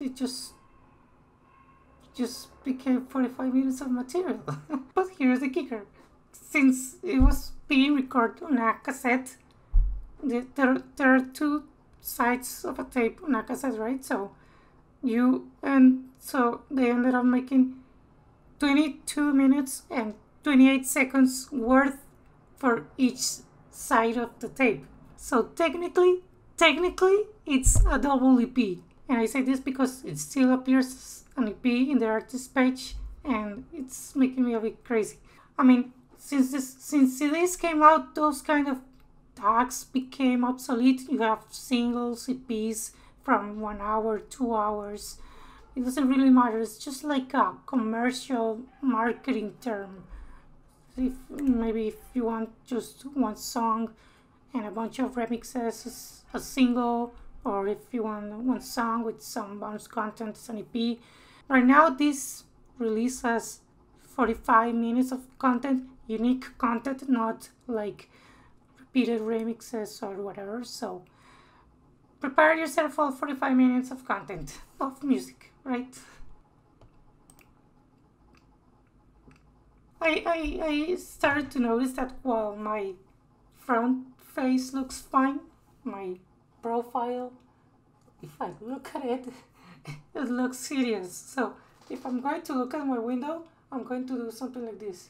it just just became 45 minutes of material. but here's the kicker. Since it was being recorded on a cassette, the, there, there are two sides of a tape on a cassette, right? So you, and so they ended up making 22 minutes and 28 seconds worth for each side of the tape. So technically, technically, it's a double EP. And I say this because it still appears an EP in the artist page, and it's making me a bit crazy. I mean, since this since CDs came out, those kind of tags became obsolete. You have singles, EPs from one hour, two hours. It doesn't really matter. It's just like a commercial marketing term. If maybe if you want just one song and a bunch of remixes, a single, or if you want one song with some bonus content, it's an EP. Right now, this release has 45 minutes of content, unique content, not like repeated remixes or whatever. So prepare yourself for 45 minutes of content of music, right? I, I, I started to notice that while my front face looks fine, my profile, if I look at it, it looks serious. So if I'm going to look at my window, I'm going to do something like this.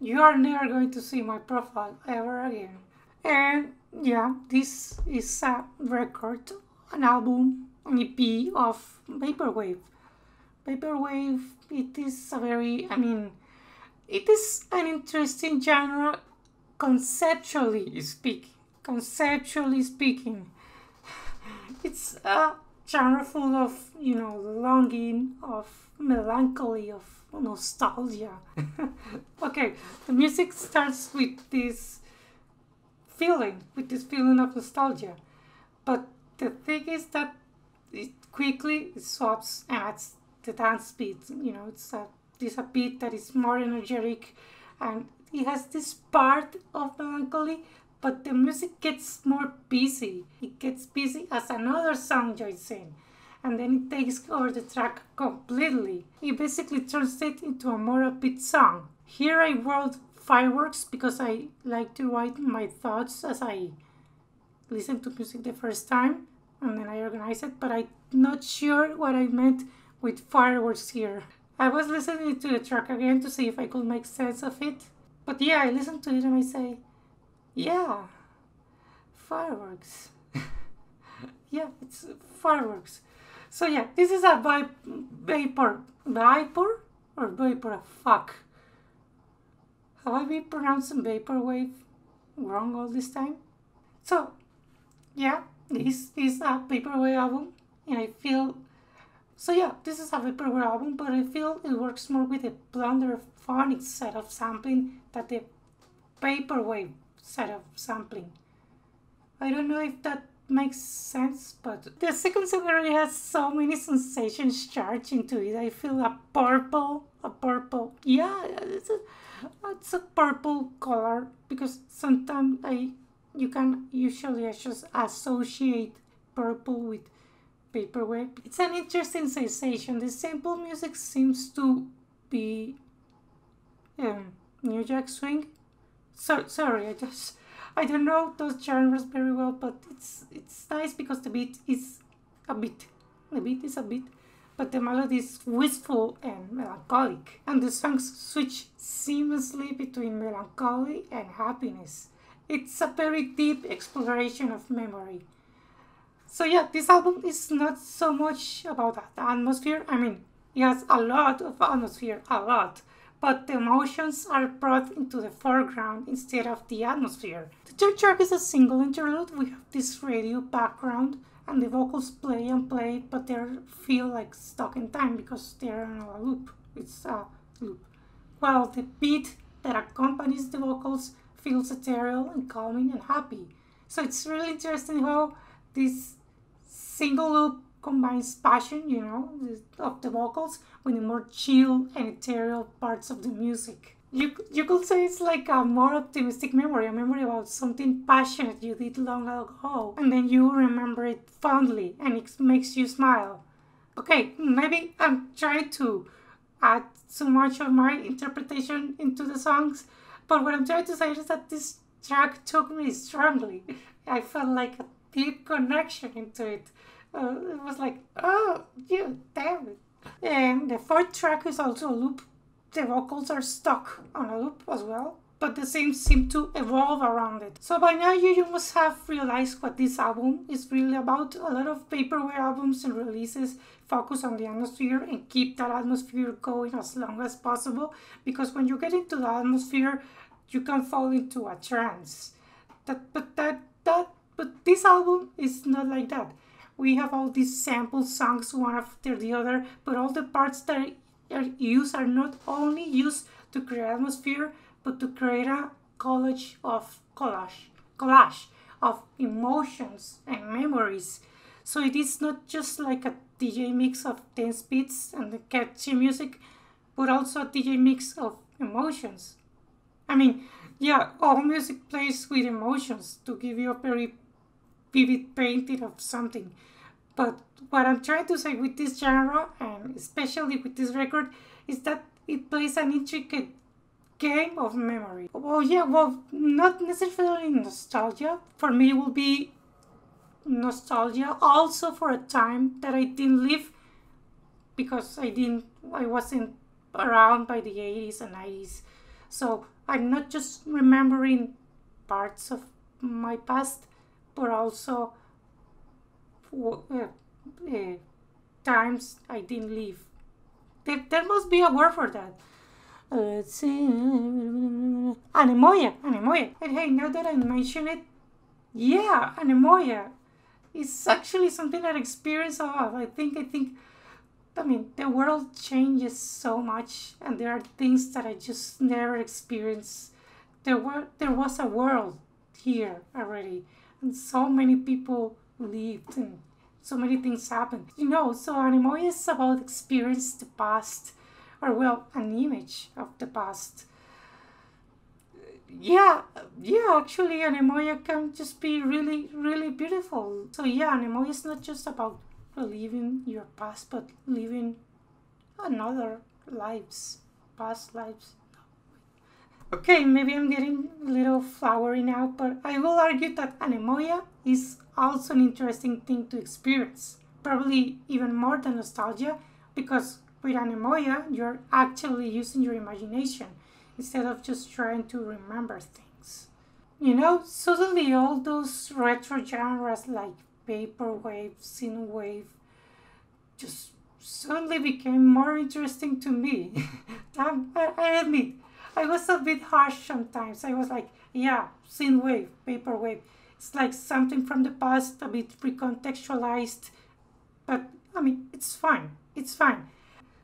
You are never going to see my profile ever again. And yeah, this is a record, an album, an EP of Vaporwave. Vaporwave, it is a very, I mean, it is an interesting genre conceptually speaking. Conceptually speaking, it's a genre full of, you know, longing, of melancholy, of nostalgia. okay, the music starts with this feeling, with this feeling of nostalgia. But the thing is that it quickly swaps adds the dance beat. You know, it's a this a beat that is more energetic and it has this part of melancholy but the music gets more busy. It gets busy as another song joins in and then it takes over the track completely. It basically turns it into a more upbeat song. Here I wrote fireworks because I like to write my thoughts as I listen to music the first time and then I organize it, but I'm not sure what I meant with fireworks here. I was listening to the track again to see if I could make sense of it. But yeah, I listened to it and I say, yeah, fireworks. yeah, it's fireworks. So yeah, this is a vapor, vapor or vapor. Fuck. Have I been pronouncing vaporwave wrong all this time? So yeah, this is a vaporwave album, and I feel. So yeah, this is a vaporwave album, but I feel it works more with the blender phonics set of sampling that the vaporwave set of sampling. I don't know if that makes sense, but the second song already has so many sensations charged into it. I feel a purple, a purple, yeah, it's a, it's a purple color because sometimes I you can usually just associate purple with vaporwave. It's an interesting sensation. The sample music seems to be um, New Jack Swing. So sorry, I just I don't know those genres very well, but it's it's nice because the beat is a bit. The beat is a bit, but the melody is wistful and melancholic, and the songs switch seamlessly between melancholy and happiness. It's a very deep exploration of memory. So yeah, this album is not so much about that the atmosphere. I mean, it has a lot of atmosphere, a lot, but the emotions are brought into the foreground instead of the atmosphere. The third track is a single interlude. We have this radio background, and the vocals play and play, but they feel like stuck in time because they're in a loop. It's a loop. While the beat that accompanies the vocals feels ethereal and calming and happy. So it's really interesting how this single loop combines passion, you know, of the vocals with the more chill and ethereal parts of the music. you you could say it's like a more optimistic memory, a memory about something passionate you did long ago, and then you remember it fondly, and it makes you smile. Okay, maybe I'm trying to add so much of my interpretation into the songs, but what I'm trying to say is that this track took me strongly. I felt like a deep connection into it. Uh, it was like, oh, you damn it. And the fourth track is also a loop. The vocals are stuck on a loop as well, but the themes seem to evolve around it. So by now you, you must have realized what this album is really about. A lot of vaporwave albums and releases focus on the atmosphere and keep that atmosphere going as long as possible because when you get into the atmosphere you can fall into a trance. That but that that but this album is not like that. We have all these sample songs one after the other, but all the parts that are used are not only used to create atmosphere, but to create a collage of collage, collage of emotions and memories. So it is not just like a DJ mix of dance beats and catchy music, but also a DJ mix of emotions. I mean, yeah, all music plays with emotions to give you a very vivid painting of something. But what I'm trying to say with this genre, and especially with this record, is that it plays an intricate game of memory. Well, yeah, well, not necessarily nostalgia. For me, it will be nostalgia also for a time that I didn't live because I didn't, I wasn't around by the 80s and 90s. So I'm not just remembering parts of my past, but also uh, uh, times I didn't live. There, there must be a word for that. Let's see. And hey, now that I mention it, yeah, anemoia. It's actually something that I experience a lot. I think, I think, I mean, the world changes so much, and there are things that I just never experienced. There were, there was a world here already, and so many people lived and so many things happened. You know, so Anemoia is about experience the past, or well, an image of the past. Yeah, yeah, actually, Anemoia can just be really, really beautiful. So yeah, Anemoia is not just about reliving your past, but living another lives, past lives. Okay, maybe I'm getting a little flowery now, but I will argue that anemoia is also an interesting thing to experience. Probably even more than nostalgia, because with anemoia, you're actually using your imagination instead of just trying to remember things. You know, suddenly all those retro genres like vaporwave, synthwave, just suddenly became more interesting to me. I, I admit, I was a bit harsh sometimes. I was like, yeah, synthwave, vaporwave. It's like something from the past, a bit recontextualized. But I mean, it's fine. It's fine.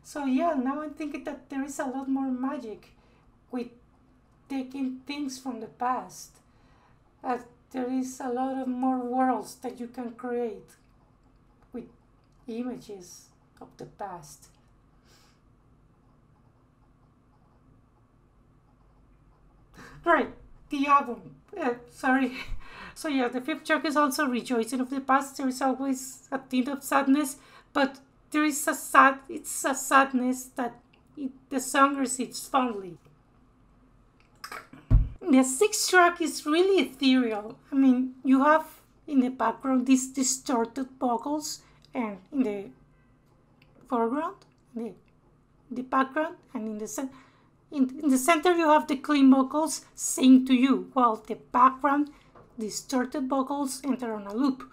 So yeah, now I'm thinking that there is a lot more magic with taking things from the past. That there is a lot of more worlds that you can create with images of the past. Right, the album. Uh, sorry. So yeah, the fifth track is also rejoicing of the past. There is always a tint of sadness, but there is a sad. It's a sadness that it, the song receives fondly. The sixth track is really ethereal. I mean, you have in the background these distorted vocals, and in the foreground, the the background, and in the center in, in the center, you have the clean vocals sing to you, while the background, distorted vocals enter on a loop.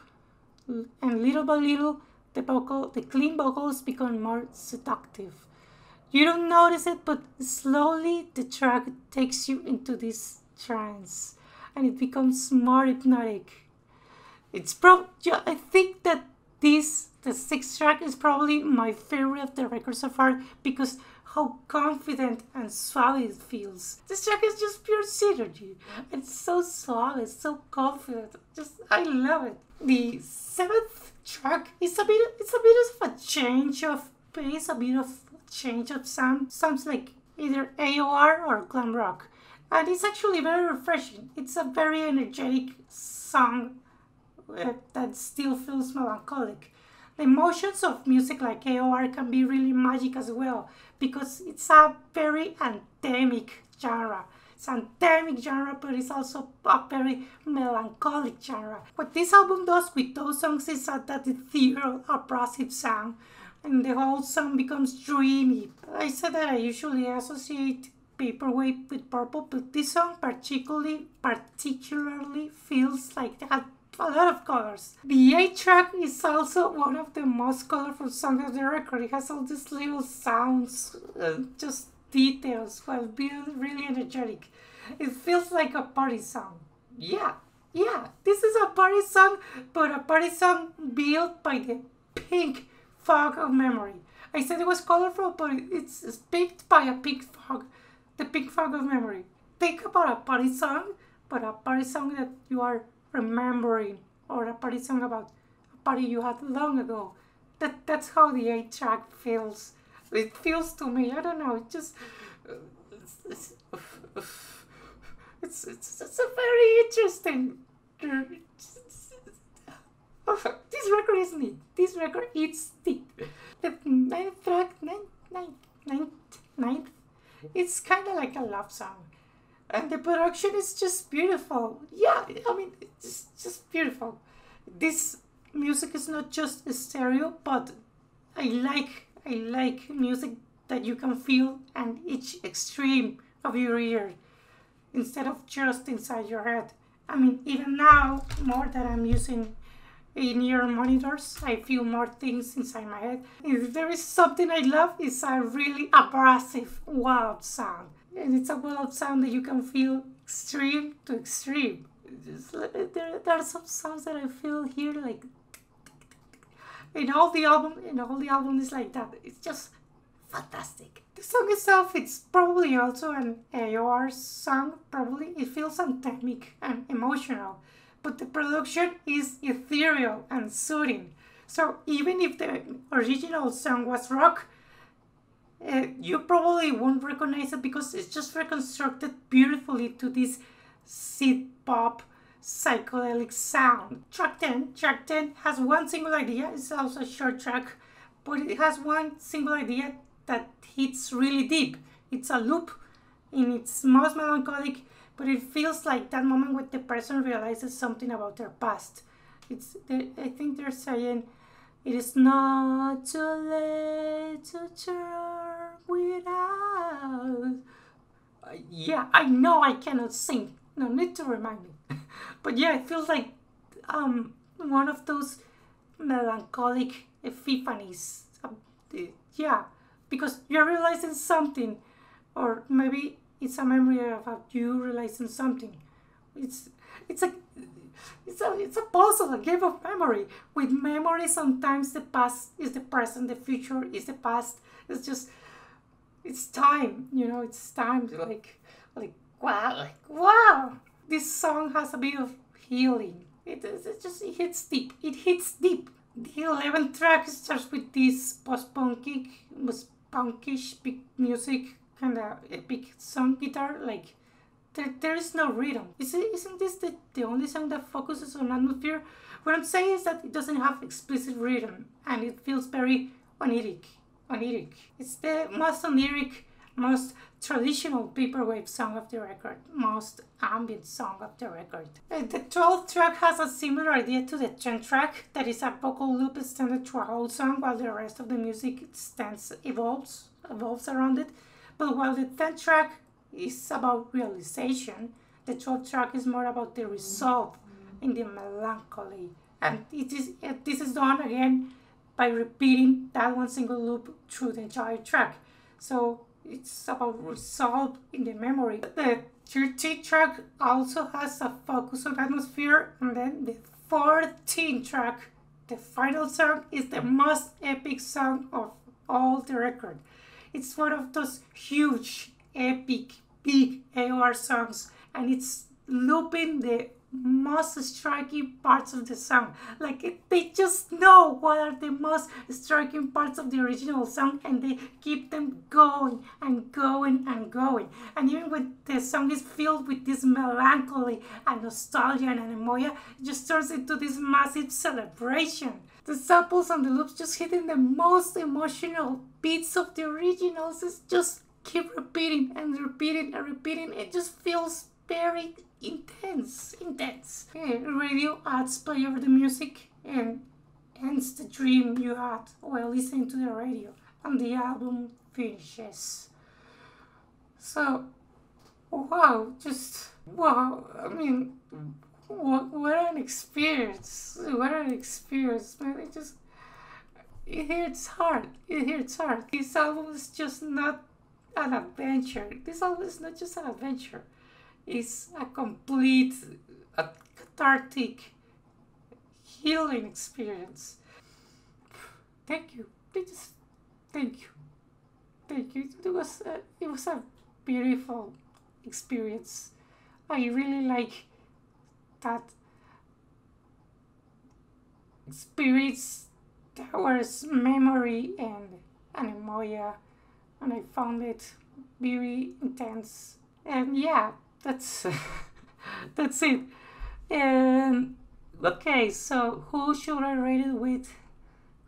And little by little, the vocal, the clean vocals become more seductive. You don't notice it, but slowly the track takes you into this trance, and it becomes more hypnotic. It's prob I think that this the sixth track is probably my favorite of the record so far because how confident and suave it feels. This track is just pure synergy. It's so suave, so confident. Just I love it. The seventh track is a bit it's a bit of a change of pace, a bit of change of sound. Sounds like either AOR or glam rock. And it's actually very refreshing. It's a very energetic song uh, that still feels melancholic. The emotions of music like AOR can be really magic as well because it's a very anthemic genre. It's an anthemic genre, but it's also a very melancholic genre. What this album does with those songs is that ethereal, oppressive sound, and the whole song becomes dreamy. I said that I usually associate Vaporwave with purple, but this song particularly particularly feels like it had a lot of colors. The A track is also one of the most colorful songs of the record. It has all these little sounds, uh, just details, while being really energetic. It feels like a party song. Yeah, yeah, this is a party song, but a party song built by the pink fog of memory. I said it was colorful, but it's picked by a pink fog, the pink fog of memory. Think about a party song, but a party song that you are remembering or a party song about a party you had long ago. That that's how the A track feels. It feels to me. I don't know. It just it's it's, it's, it's, it's a very interesting. This record is neat. This record is neat. The ninth track, ninth, ninth, ninth, ninth. It's kind of like a love song and the production is just beautiful. Yeah, I mean, it's just beautiful. This music is not just stereo, but I like I like music that you can feel and each extreme of your ear instead of just inside your head. I mean, even now, more that I'm using in-ear monitors, I feel more things inside my head. If there is something I love, it's a really abrasive, wild sound and it's a wild sound that you can feel extreme to extreme. Just, there, there are some sounds that I feel here like in all the album in all the album is like that. It's just fantastic. The song itself it's probably also an AOR song, probably. It feels anthemic and emotional. But the production is ethereal and soothing. So even if the original song was rock, uh, you probably won't recognize it because it's just reconstructed beautifully to this synth pop psychedelic sound. Track 10, track 10 has one single idea, it's also a short track, but it has one single idea that hits really deep. It's a loop and its most melancholic, but it feels like that moment when the person realizes something about their past. It's I think they're saying it is not too late to turn without. Uh, yeah, I know I cannot sing. No need to remind me. but yeah, it feels like um one of those melancholic epiphanies. Uh, yeah, because you're realizing something, or maybe it's a memory about you realizing something. It's it's a it's a, it's a puzzle, a game of memory. With memory, sometimes the past is the present, the future is the past. It's just, it's time, you know, it's time to like, like, wow, like, wow. This song has a bit of healing. It, it just it hits deep. It hits deep. The 11th track starts with this post-punkish, punkish big music, kind of epic song guitar, like there, there is no rhythm. Isn't, isn't this the, the only song that focuses on atmosphere? What I'm saying is that it doesn't have explicit rhythm and it feels very oniric. Oniric. It's the most oniric, most traditional vaporwave song of the record, most ambient song of the record. The 12th track has a similar idea to the 10th track, that is a vocal loop extended to a whole song while the rest of the music extends, evolves, evolves around it. But while the 10th track is about realization. The 12th track is more about the resolve in the melancholy. And it is this is done again by repeating that one single loop through the entire track. So it's about resolve in the memory. The 13th track also has a focus on atmosphere, and then the 14th track, the final song, is the most epic song of all the record. It's one of those huge, epic big AOR songs and it's looping the most striking parts of the song. Like it, they just know what are the most striking parts of the original song and they keep them going and going and going. And even when the song is filled with this melancholy and nostalgia and anemoia, it just turns into this massive celebration. The samples and the loops just hitting the most emotional beats of the originals. is just keep repeating and repeating and repeating. It just feels very intense, intense. Eh, and radio ads play over the music and ends the dream you had while listening to the radio. And the album finishes. So, wow, just wow. I mean, what what an experience! What an experience, man! It just it hits hard. It hits hard. This album is just not an adventure. This is not just an adventure It's a complete, a cathartic, healing experience. Thank you. Just thank you. Thank you. It was a, it was a beautiful experience. I really like that spirits towards memory and anemoia and I found it very intense. And yeah, that's that's it. And okay, so who should I rate it with?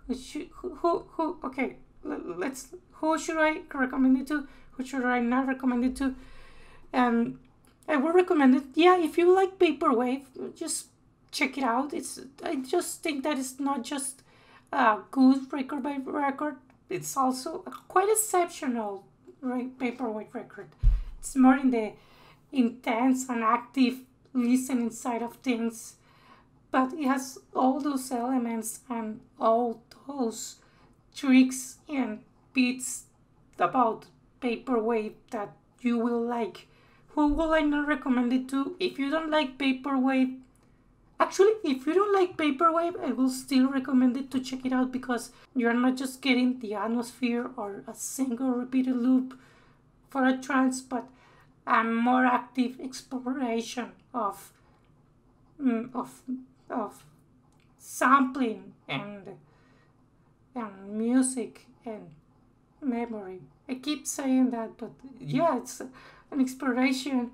Who should who who, who okay? Let's who should I recommend it to? Who should I not recommend it to? And I would recommend it. Yeah, if you like vaporwave, just check it out. It's I just think that it's not just a good record by record. It's also quite exceptional vaporwave record. It's more in the intense and active listening side of things, but it has all those elements and all those tricks and beats about vaporwave that you will like. Who will I not recommend it to? If you don't like vaporwave, actually, if you don't like vaporwave, I will still recommend it to check it out because you're not just getting the atmosphere or a single repeated loop for a trance, but a more active exploration of mm, of of sampling and and music and memory. I keep saying that, but yeah, it's an exploration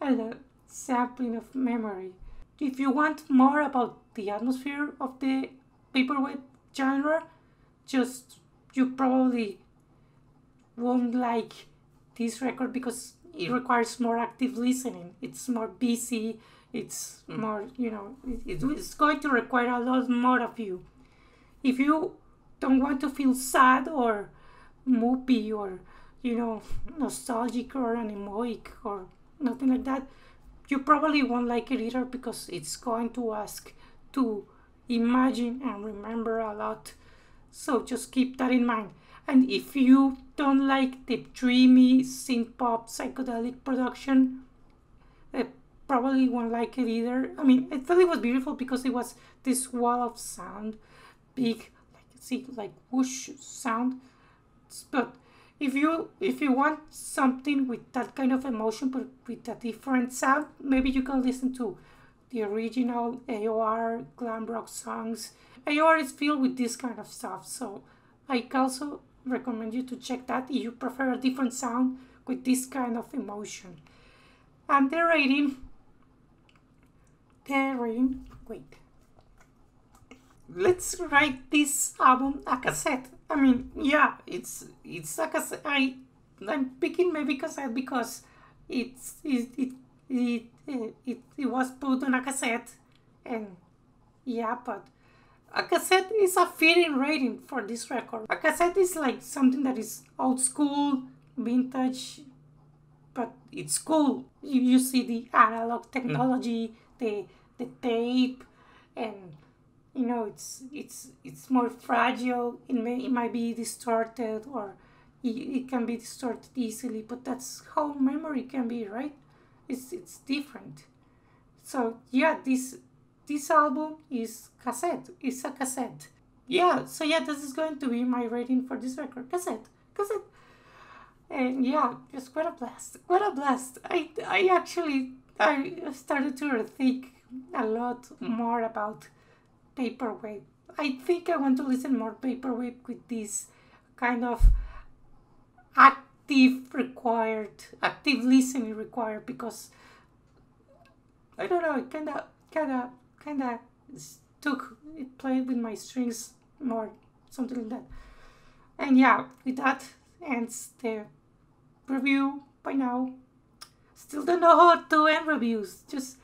and a sampling of memory. If you want more about the atmosphere of the vaporwave genre, just you probably won't like this record because it requires more active listening. It's more busy. It's more, you know, it, it's going to require a lot more of you. If you don't want to feel sad or moopy or, you know, nostalgic or anemoic or nothing like that, you probably won't like it either because it's going to ask to imagine and remember a lot. So just keep that in mind. And if you don't like the dreamy synth pop psychedelic production, I probably won't like it either. I mean, I thought it was beautiful because it was this wall of sound, big, like see, like whoosh sound. But if you if you want something with that kind of emotion but with a different sound, maybe you can listen to the original AOR glam rock songs. AOR is filled with this kind of stuff, so I also recommend you to check that if you prefer a different sound with this kind of emotion. And the rating, the rating, wait. Let's write this album a cassette. I mean, yeah, it's it's a cassette. I I'm picking maybe cassette because it's it it it, it, it was put on a cassette, and yeah, but a cassette is a fitting rating for this record. A cassette is like something that is old school, vintage, but it's cool. You, you see the analog technology, mm. the the tape, and you know it's it's it's more fragile. It may it might be distorted or it, it can be distorted easily, but that's how memory can be, right? It's it's different. So yeah, this this album is cassette. It's a cassette. Yeah, so yeah, this is going to be my rating for this record. Cassette. Cassette. And yeah, just what a blast. What a blast. I I actually I started to rethink a lot more about Vaporwave. I think I want to listen more Vaporwave with this kind of active required, active listening required because I don't know, it kinda, kinda, kinda took, it played with my strings more, something like that. And yeah, with that ends the review by now. Still don't know how to end reviews. Just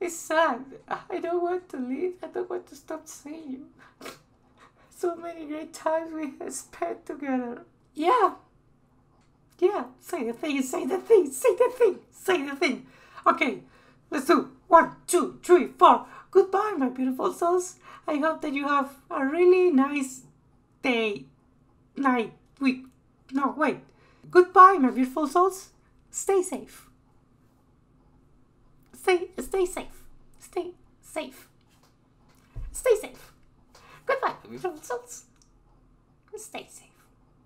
it's sad. I don't want to leave. I don't want to stop seeing you. so many great times we have spent together. Yeah. Yeah. Say the thing. Say the thing. Say the thing. Say the thing. Okay. Let's do one, two, three, four. Goodbye, my beautiful souls. I hope that you have a really nice day, night, week. No, wait. Goodbye, my beautiful souls. Stay safe. Stay, stay safe. Stay safe. Stay safe. Goodbye, souls. Stay safe.